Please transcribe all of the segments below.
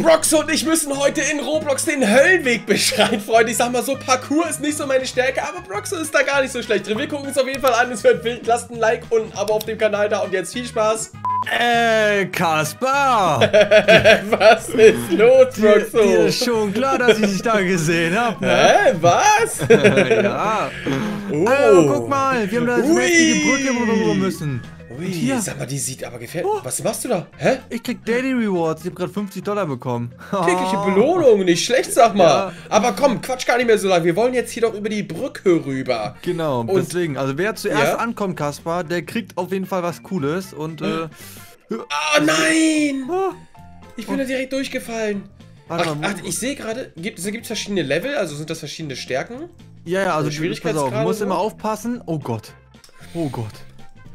Brox und ich müssen heute in Roblox den Höllenweg beschreien, Freunde. Ich sag mal so, Parkour ist nicht so meine Stärke, aber Broxo ist da gar nicht so schlecht drin. Wir gucken uns auf jeden Fall an, es wird wild. Lasst ein Like und ein Abo auf dem Kanal da und jetzt viel Spaß. Äh, Kaspar! Was ist los, Broxo? Dir ist schon klar, dass ich dich da gesehen habe, ne? Hä, was? ja. Oh. Also, guck mal, wir haben da eine mächtige Brücke, wo wir müssen. Ui, hier. sag mal, die sieht aber gefährlich. Was machst du da? Hä? Ich krieg Daily Rewards, ich habe gerade 50 Dollar bekommen. Tägliche Belohnung, nicht schlecht, sag mal. Ja. Aber komm, quatsch gar nicht mehr so lange. Wir wollen jetzt hier doch über die Brücke rüber. Genau, Und- deswegen, also wer zuerst Ja? ankommt, Kaspar, der kriegt auf jeden Fall was Cooles und, äh, Oh nein! oh, Ich bin da direkt durchgefallen. warte Ach, mal, ach, ich sehe gerade, gibt es verschiedene Level, also sind das verschiedene Stärken? ja, ja, also, auf, du musst immer aufpassen. Oh Gott, oh Gott.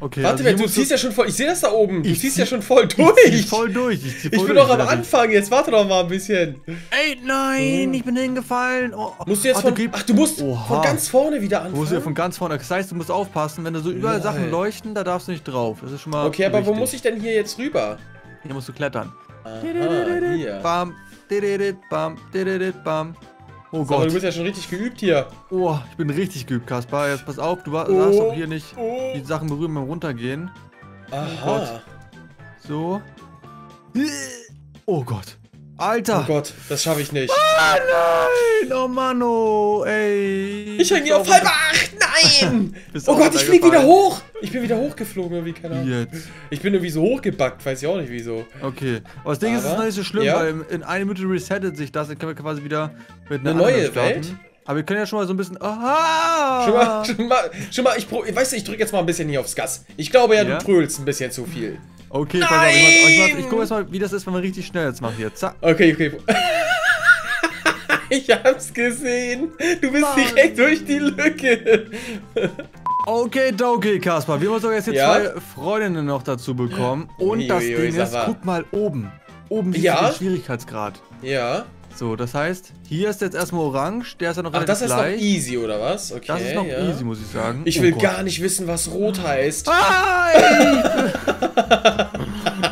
Okay, Warte also mal, du ziehst ja schon voll, ich sehe das da oben, du Ich ziehst zieh- ja schon voll Ich durch. zieh voll durch. Ich, zieh Ich voll bin doch am fertig. Anfang, jetzt warte doch mal ein bisschen. Ey, nein, ich bin hingefallen. Oh, Musst du jetzt ach, von, gib- ach, du musst Oha. von ganz vorne wieder Du musst ja anfangen? von ganz vorne. Das heißt, du musst aufpassen, wenn da so überall Lol. Sachen leuchten, da darfst du nicht drauf. Das ist schon mal. Okay, aber wo wichtig. muss ich denn hier jetzt rüber? Hier musst du klettern. Aha, hier. Bam, dididid, bam, dididid, bam. Oh Gott. du bist ja schon richtig geübt hier. Oh, ich bin richtig geübt, Kaspar. Jetzt pass auf, du wa- Oh, darfst auch hier nicht oh. die Sachen berühren beim Runtergehen. Aha. So. Oh Gott. Oh Alter. Gott, das schaffe ich nicht. Ah, nein. Oh Mann, oh. Ey. Ich hänge hier auf halb acht. Nein! Oh Gott, ich fliege wieder hoch. Ich bin wieder hochgeflogen, irgendwie, keine Ahnung. Jetzt. Ich bin irgendwie so hochgebackt, weiß ich auch nicht wieso. Okay. Aber das Ding ist, es ist noch nicht so schlimm, ja. weil in einer Minute resettet sich das, dann können wir quasi wieder mit einer Eine neue starten. Welt? Aber wir können ja schon mal so ein bisschen. Aha! Schon mal, schon mal, schon mal ich, weißt du, ich drücke jetzt mal ein bisschen hier aufs Gas. Ich glaube ja, Ja? du prügelst ein bisschen zu viel. Okay, pass auf, ich, mach, ich, mach, ich Nein! guck wie das ist, wenn man richtig schnell jetzt macht hier. Zack. Okay, okay. Ich hab's gesehen. Du bist Mann. direkt durch die Lücke. Okay, okay, Kaspar. Wir müssen doch jetzt hier Ja? zwei Freundinnen noch dazu bekommen. Und Ui, das ui, ui, Ding sag ist, guck mal oben. Oben siehst Ja? du den Schwierigkeitsgrad. Ja. So, das heißt, hier ist jetzt erstmal orange, der ist ja noch Ach, relativ das ist noch leicht. easy, oder was? Okay. das ist noch ja. easy, muss ich sagen. Ich Oh will Gott. gar nicht wissen, was rot heißt.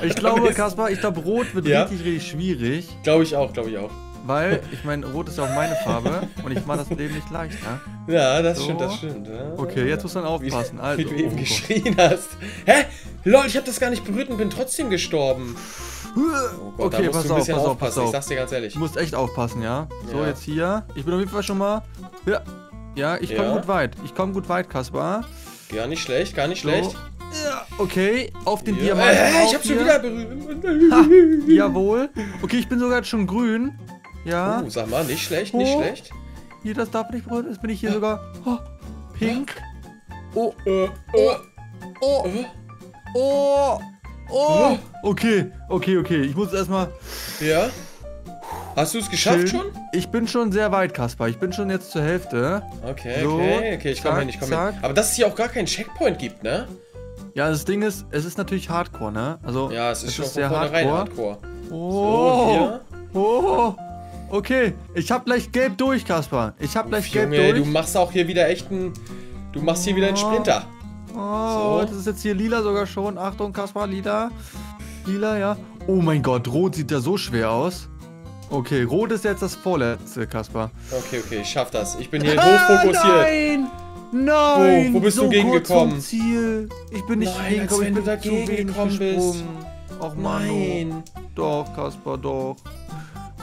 Ich glaube, Kaspar, ich glaube, rot wird Ja? richtig, richtig schwierig. Glaube ich auch, glaube ich auch. Weil, ich meine, rot ist ja auch meine Farbe und ich mache das Leben nicht leicht, ne? Ja, das So. stimmt, das stimmt. Ja. Okay, jetzt muss man aufpassen. Wie, Also, wie du eben oh Gott. geschrien hast. Hä? Lol, ich habe das gar nicht berührt und bin trotzdem gestorben. Oh Gott, okay, musst pass du auf, pass auf, aufpassen, pass auf. ich sag's dir ganz ehrlich. Du musst echt aufpassen, ja? So, Ja. jetzt hier. Ich bin auf jeden Fall schon mal. Ja, ja ich komme Ja. gut weit. Ich komme gut weit, Kaspar. Gar nicht schlecht, gar nicht So. schlecht. Ja, okay, auf den Ja. Diamanten. Äh, ich hab schon wieder berührt. Ha, jawohl. Okay, ich bin sogar jetzt schon grün. Ja, Oh, sag mal, nicht schlecht, nicht Oh. schlecht. hier, das darf nicht berühren. Jetzt bin ich hier sogar. Oh, pink. Oh, Äh, äh, oh, äh. oh, oh. Okay, okay, okay. Ich muss erstmal. Ja? Hast du es geschafft schon? Ich bin schon sehr weit, Kaspar. Ich bin schon jetzt zur Hälfte. Okay, So, okay, okay, ich komm zack, hin, ich komm zack. hin. Aber dass es hier auch gar keinen Checkpoint gibt, ne? Ja, das Ding ist, es ist natürlich Hardcore, ne? Also, Ja, es ist schon sehr von vornherein hardcore. Hardcore. Oh, So, hier. Okay. Ich hab gleich gelb durch, Kaspar. Ich hab gleich gelb Junge, du durch. machst auch hier wieder echt einen... Du machst hier wieder einen Oh. Sprinter. Oh, So. das ist jetzt hier lila sogar schon. Achtung, Kaspar, lila. Lila, ja. Oh mein Gott, rot sieht ja so schwer aus. Okay, rot ist jetzt das vorletzte, Kaspar. Okay, okay, ich schaff das. Ich bin hier hochfokussiert. nein! Nein! Wo- wo bist so du gegengekommen? Ziel. Ich bin nicht Nein, gegengekommen, ich du bin dagegen gekommen bist. Ach Mann. Nein. Doch, Kaspar, doch.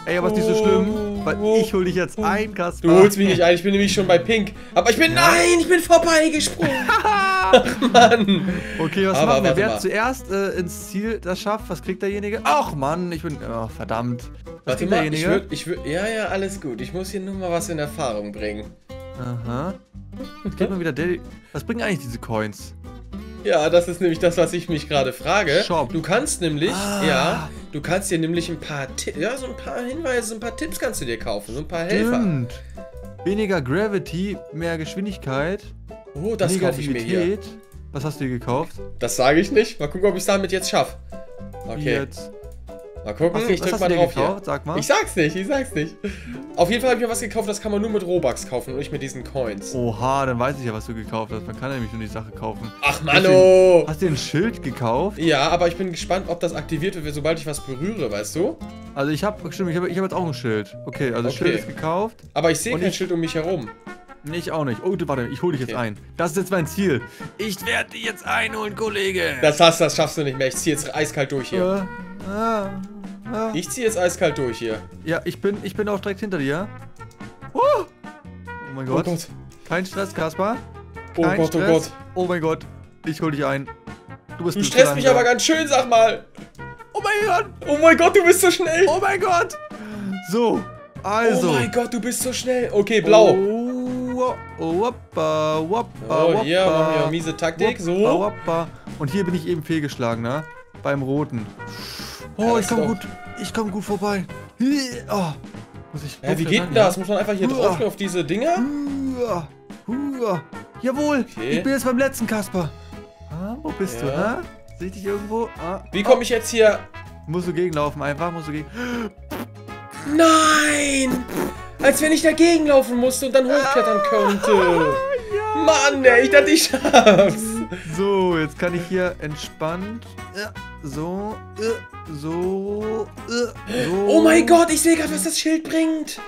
Ey, aber ist nicht so schlimm, weil oh, ich hol dich jetzt ein, Kaspar. Du holst mich nicht ein, ich bin nämlich schon bei Pink. Aber ich bin... Nein, ich bin vorbeigesprungen. Ach, Mann. Okay, was Aber machen wir? Wer mal. zuerst äh, ins Ziel das schafft, was kriegt derjenige? Ach Mann, ich bin. Oh, verdammt. Was Warte kriegt mal, ich derjenige? würde... Ich würd, ja, ja, alles gut. Ich muss hier nur mal was in Erfahrung bringen. Aha. Jetzt geht mal wieder. Was bringen eigentlich diese Coins? Ja, das ist nämlich das, was ich mich gerade frage. Shop. Du kannst nämlich, Ah. ja, du kannst dir nämlich ein paar, ja, so ein paar Hinweise, ein paar Tipps kannst du dir kaufen, so ein paar Helfer. Stimmt. Weniger Gravity, mehr Geschwindigkeit. Oh, das kaufe ich mir hier. Was hast du dir gekauft? Das sage ich nicht. Mal gucken, ob ich es damit jetzt schaffe. Okay, Jetzt. Mal gucken, Was, ich drück hast mal du drauf gekauft? hier. Sag mal. Ich sag's nicht, ich sag's nicht. Auf jeden Fall habe ich mir was gekauft, das kann man nur mit Robux kaufen und nicht mit diesen Coins. Oha, dann weiß ich ja, was du gekauft hast. Man kann nämlich nur die Sache kaufen. Ach, Hast Mano! du dir ein Schild gekauft? Ja, aber ich bin gespannt, ob das aktiviert wird, sobald ich was berühre, weißt du? Also ich habe, stimmt, ich habe ich hab jetzt auch ein Schild. Okay, also Okay. Schild ist gekauft. Aber ich sehe kein ich- Schild um mich herum. Ich auch nicht. Oh, du, warte, ich hole dich jetzt Okay. ein. Das ist jetzt mein Ziel. Ich werde dich jetzt einholen, Kollege. Das hast, das schaffst du nicht mehr. Ich zieh jetzt eiskalt durch hier. Äh, ah, ah. Ich zieh jetzt eiskalt durch hier. Ja, ich bin, ich bin auch direkt hinter dir. Oh, oh mein Oh Gott. Gott. Kein Stress, Kaspar. Oh Kein Gott, oh Stress. Gott. Oh mein Gott. Ich hol dich ein. Du bist Du stresst mich aber ganz schön, sag mal. Oh mein Gott. Oh mein Gott, du bist so schnell. Oh mein Gott. So, also. Oh mein Gott, du bist so schnell. Okay, blau. Oh, oh, woppa, woppa, Oh, hier woppa. machen wir miese Taktik. Woppa, So. woppa. Und hier bin ich eben fehlgeschlagen, ne? Beim Roten. Ja, Oh, ich komme gut. Ich komme gut vorbei. Oh. Muss ich Hä, wie geht denn das? Muss man einfach hier drauf auf diese Dinger? Hua, hua. Jawohl, Okay. ich bin jetzt beim letzten Kasper. Ah, wo bist du, Ja. ne? Seh ich dich irgendwo? Ah, Wie komme ich jetzt hier... musst du gegenlaufen einfach, musst du gegen... Nein! Als wenn ich dagegen laufen musste und dann hochklettern könnte. Mann, ey, ich dachte, ich schaff's. So, jetzt kann ich hier entspannt... äh, So, äh, so, äh, so... Oh mein Gott, ich sehe gerade, was das Schild bringt.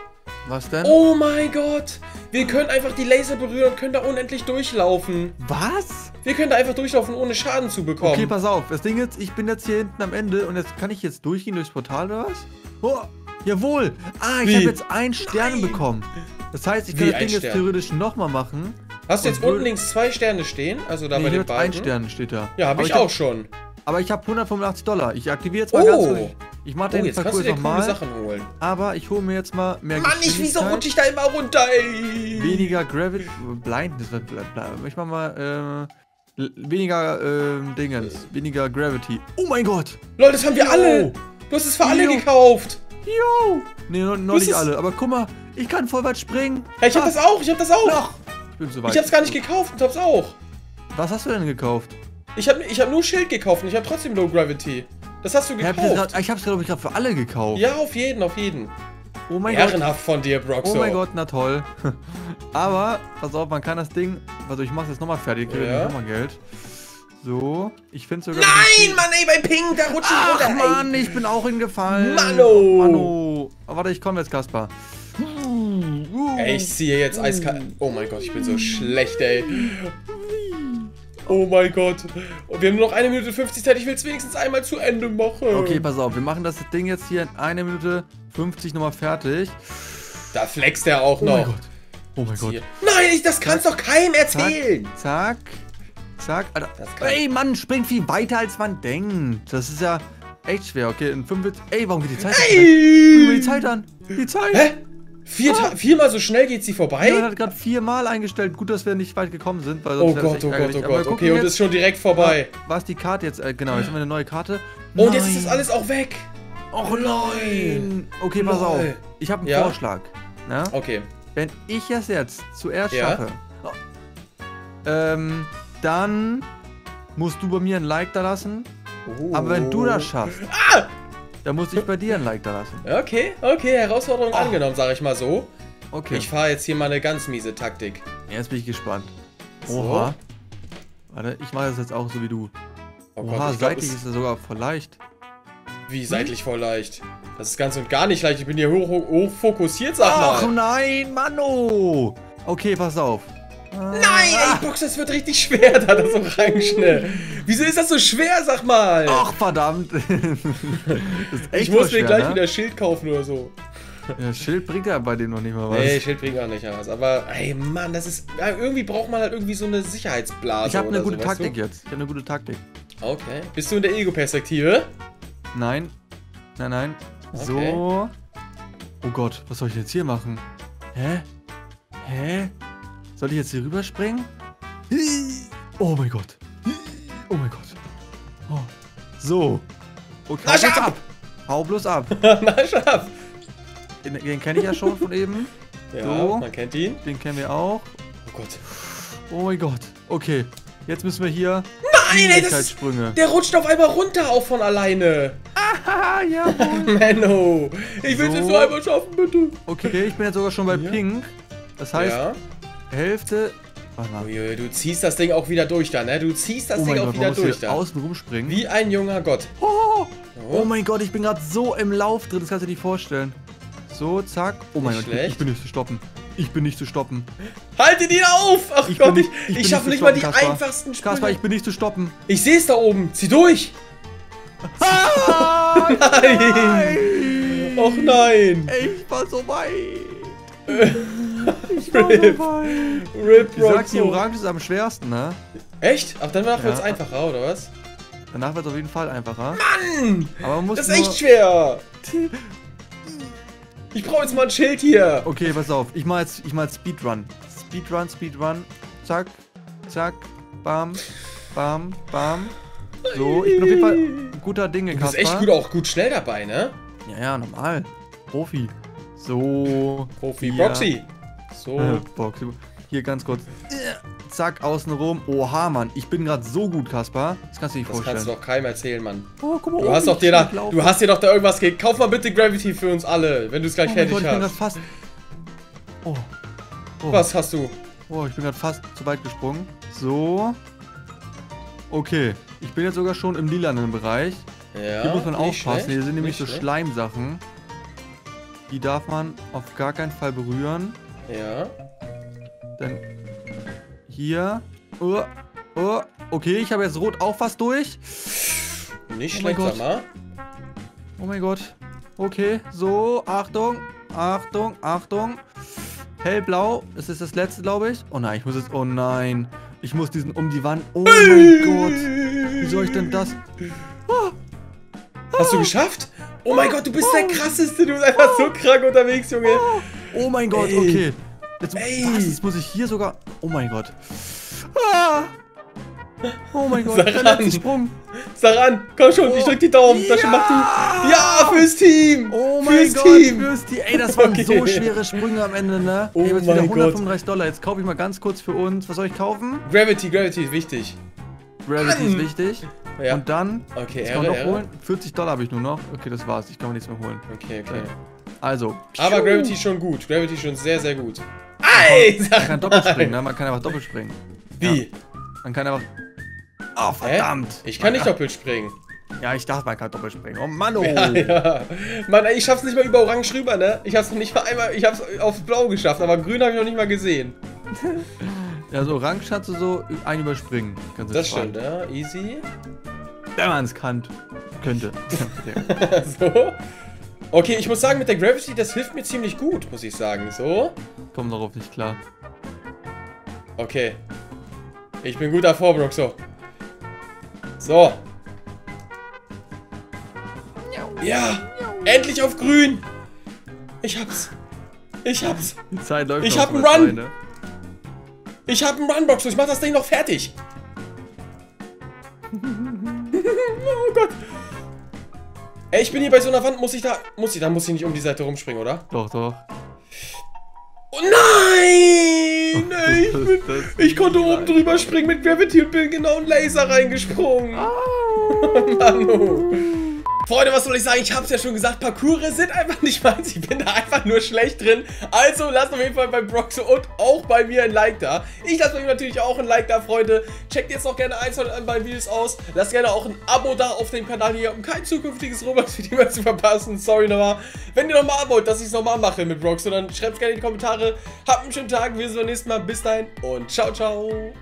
Was denn? Oh mein Gott. Wir können einfach die Laser berühren und können da unendlich durchlaufen. Was? Wir können da einfach durchlaufen, ohne Schaden zu bekommen. Okay, pass auf. Das Ding ist, ich bin jetzt hier hinten am Ende und jetzt kann ich jetzt durchgehen durchs Portal oder was? Oh, jawohl. Ah, ich habe jetzt einen Stern bekommen. Das heißt, ich kann Wie das Ding jetzt Stern? theoretisch nochmal machen. Hast du jetzt unten links zwei Sterne stehen? Also da Nee, bei den hat ein beiden? Stern steht da. Ja, habe ich hab- auch schon. Aber ich habe 185 Dollar. Ich aktiviere jetzt mal Oh. ganz ruhig. Ich mache Oh, den jetzt Parcours dir coole nochmal. Sachen holen. Aber ich hole mir jetzt mal mehr Mann, ich, wieso rutsche ich da immer runter, ey? Weniger Gravity... Blindness. bla- Ich mach mal... Äh, weniger ähm, Dingens. Weniger Gravity. Oh mein Gott. Leute, das haben wir Jo. alle. Du hast es für alle Jo. gekauft. Jo! Nee, noch, noch nicht alle. Aber guck mal, ich kann vorwärts springen. Hey, ich hab Ah, das auch, ich hab das auch. Noch! Ich bin so weit. Ich hab's gar nicht gekauft und hab's auch. Was hast du denn gekauft? Ich hab, ich hab nur Schild gekauft und ich hab trotzdem Low Gravity. Das hast du Ja, hab ich, gekauft. ich hab's, glaube ich, gerade für alle gekauft. Ja, auf jeden, auf jeden. Oh mein Gott. Ehrenhaft von dir, Broxo. Oh mein Gott, na toll. Aber, pass auf, man kann das Ding. Also, ich mach's jetzt nochmal fertig, kriege Ja. nochmal Geld. So, ich finde sogar. Nein, Mann, ey, bei Pink, da rutsche ich runter. ey. Mann, ich bin auch hingefallen. Mano. Mano. Aber warte, ich komme jetzt, Kaspar. Ey, ich ziehe jetzt eiskalt. Oh mein Gott, ich bin so schlecht, ey. Oh mein Gott. Und wir haben nur noch eine Minute 50 Zeit. Ich will es wenigstens einmal zu Ende machen. Okay, pass auf, wir machen das Ding jetzt hier in 1 Minute 50 nochmal fertig. Da flext er auch Oh noch. mein Gott. Oh mein Gott. Nein, ich, das kannst doch keinem erzählen. Zack, zack. Alter. Ey, Mann, springt viel weiter, als man denkt. Das ist ja echt schwer. Okay, in 45. Ey, warum geht die Zeit an? Guck mal die Ey! Zeit an. Die Zeit. Hä? Vier, Ta- viermal so schnell geht sie Ja, vorbei? hat gerade viermal eingestellt. Gut, dass wir nicht weit gekommen sind. Weil Oh sonst wäre das Gott, oh Gott, oh Gott. Okay, und jetzt, ist schon direkt vorbei. Was die Karte jetzt. Äh, genau, jetzt haben wir eine neue Karte. Und jetzt ist das alles auch weg. Och nein. Okay, pass auf. Ich habe einen Ja? Vorschlag. Ne? Okay. Wenn ich es jetzt zuerst Ja? schaffe, ähm, dann musst du bei mir ein Like da lassen. Aber wenn du das schaffst, Ah! Dann muss ich bei dir ein Like da lassen. Okay, okay, Herausforderung Oh. angenommen, sag ich mal so. Okay. Ich fahre jetzt hier mal eine ganz miese Taktik. Jetzt bin ich gespannt. So. Oha. Warte, ich mache das jetzt auch so wie du. Oh Oha, Gott, ich glaub, seitlich es, ist er sogar voll leicht. wie seitlich voll leicht. Das ist ganz und gar nicht leicht. Ich bin hier hoch, hoch, hoch fokussiert, sag Ach mal. nein, Manno! Okay, pass auf. Nein, ey, Box, das wird richtig schwer, da das schnell. Wieso ist das so schwer, sag mal? Ach, verdammt. ich muss mir gleich ne? wieder Schild kaufen oder so. Ja, Schild bringt ja bei dem noch nicht mal was. Nee, Schild bringt auch nicht was. Aber, ey, Mann, das ist. Irgendwie braucht man halt irgendwie so eine Sicherheitsblase. ich habe eine gute so, weißt Taktik jetzt. Ich habe eine gute Taktik. Du? Okay. Bist du in der Ego-Perspektive? Nein. Nein, nein. So. Oh Gott, was soll ich jetzt hier machen? Hä? Hä? Soll ich jetzt hier rüberspringen? Oh mein Gott. Oh mein Gott. Oh. So. Okay, hau bloß ab. Hau bloß ab. Den, den kenne ich ja schon von eben. Ja, So. man kennt ihn. Den kennen wir auch. Oh Gott. Oh mein Gott. Okay. Jetzt müssen wir hier. Nein, ey, das der rutscht auf einmal runter, auch von alleine. Haha, jawohl. Menno, ich will es So. jetzt nur einmal schaffen, bitte. Okay, ich bin jetzt sogar schon bei Ja. Pink. Das heißt, ja. Hälfte. Warte mal. Uiui, du ziehst das Ding auch wieder durch da, ne? Du ziehst das Oh Ding auch Gott, wieder durch da. außen rumspringen. Wie ein junger Gott. Oh, oh mein Gott, ich bin gerade so im Lauf drin, das kannst du dir nicht vorstellen. So, zack. Oh mein Nicht Gott, ich ich bin nicht zu stoppen. Ich bin nicht zu stoppen. Haltet ihn auf! Ach Ich Gott, bin ich, ich ich, schaffe nicht nicht zu mal die stoppen, Kaspar. einfachsten Sprünge. Kaspar, ich bin nicht zu stoppen. Ich sehe es da oben. Zieh durch! Ah, Nein! Och nein! Ich war so weit. Ich war Rip. so weit. Rip Die sagt, die. Orange ist am schwersten, ne? Echt? Ach, dann wird es Ja. einfacher, oder was? Danach wird es auf jeden Fall einfacher. Mann! Aber man muss Das ist echt schwer! Ich brauche jetzt mal ein Schild hier. Okay, pass auf. Ich mach jetzt, ich mach jetzt Speedrun. Speedrun, Speedrun. Zack, zack, bam, bam, bam. So, ich bin auf jeden Fall ein guter Dinge, Du bist Kaspar. echt gut, auch gut schnell dabei, ne? Ja, ja, normal. Profi. So. Profi hier. Proxy. So. Äh. Hier ganz kurz. Äh, Zack, außen rum. Oha, Mann. Ich bin gerade so gut, Kaspar. Das kannst du dir nicht Das vorstellen. kannst du doch keinem erzählen, Mann. oh, guck mal, Du oben, hast doch dir da, du hast dir doch da irgendwas ge... Kauf mal bitte Gravity für uns alle, wenn du es gleich oh fertig Gott, ich bin gerade hast. fast. Oh. oh. Was hast du? Oh, ich bin gerade fast zu weit gesprungen. So. Okay. Ich bin jetzt sogar schon im lilanen Bereich. Ja. Hier muss man aufpassen. schlecht, Hier sind nämlich nicht so schlecht. Schleimsachen. Die darf man auf gar keinen Fall berühren. Ja. Denn hier. Oh, oh. Okay, ich habe jetzt rot auch fast durch. Nicht Oh schlecht, sag mal. Oh mein Gott. Okay, so. Achtung. Achtung. Achtung. Hellblau. Das ist das letzte, glaube ich. Oh nein, ich muss jetzt. Oh nein. Ich muss diesen um die Wand. Oh mein Gott. Wie soll ich denn das? Hast du geschafft? Oh mein Gott, du bist der krasseste. Du bist einfach so krank unterwegs, Junge. Oh mein Gott, Ey. okay. Jetzt, Ey. was, jetzt muss ich hier sogar. Oh mein Gott. Ah. Oh mein Gott, Sag an. Sprung. Sag an. Komm schon, ich Oh. drück die Daumen. Das Ja. mach du. Ja, fürs Team. Oh mein fürs Gott, Team. fürs Team. Ey, das waren Okay. so schwere Sprünge am Ende, ne? Oh ich hab jetzt mein wieder Gott. 135 Dollar. Jetzt kaufe ich mal ganz kurz für uns. Was soll ich kaufen? Gravity, Gravity ist wichtig. Gravity ist wichtig. Ja. Und dann, Okay, was kann man noch holen? 40 Dollar habe ich nur noch. Okay, das war's. Ich kann mir nichts mehr holen. Okay, okay. Also. Aber. Gravity ist schon gut. Gravity ist schon sehr, sehr gut. Ey, Man kann doppelt springen, ne? Man kann einfach doppelt springen. Wie? Man kann einfach. Oh, Hä? verdammt. Ich kann nicht doppelt springen. Ja, ich dachte, man kann doppelt springen. Oh Mann, oh. Ja, ja. Mann, ich schaff's nicht mal über Orange rüber, ne? Ich hab's noch nicht mal einmal, ich hab's aufs Blau geschafft, aber Grün habe ich noch nicht mal gesehen. Ja, so orange hat sie so ein Überspringen. Kannst du Das stimmt, ja. Easy. Wenn man es kann. Könnte. so. Okay, ich muss sagen, mit der Gravity, das hilft mir ziemlich gut, muss ich sagen. So. Komm darauf nicht klar. Okay. Ich bin gut davor, Brook, so. So. Ja. Endlich auf grün. Ich hab's. Ich hab's. Die Zeit läuft Ich noch, hab einen meine Run. Freunde. Ich hab einen Runbox. Ich mach das Ding noch fertig. Ey, ich bin hier bei so einer Wand. Muss ich da... Muss ich... Da muss ich nicht um die Seite rumspringen, oder? Doch, doch. Oh nein! Ey, ich, bin, ich konnte oben drüber springen mit Gravity und bin genau in Laser reingesprungen. Manu. Freunde, was soll ich sagen? Ich hab's ja schon gesagt, Parcours sind einfach nicht meins. Ich bin da einfach nur schlecht drin. Also lasst auf jeden Fall bei Broxo und auch bei mir ein Like da. Ich lasse euch natürlich auch ein Like da, Freunde. Checkt jetzt noch gerne eins von meinen Videos aus. Lasst gerne auch ein Abo da auf dem Kanal hier, um kein zukünftiges Roblox-Video mehr zu verpassen. Sorry nochmal. Wenn ihr nochmal wollt, dass ich es nochmal mache mit Broxo, dann schreibt gerne in die Kommentare. Habt einen schönen Tag. Wir sehen uns beim nächsten Mal. Bis dahin und ciao, ciao.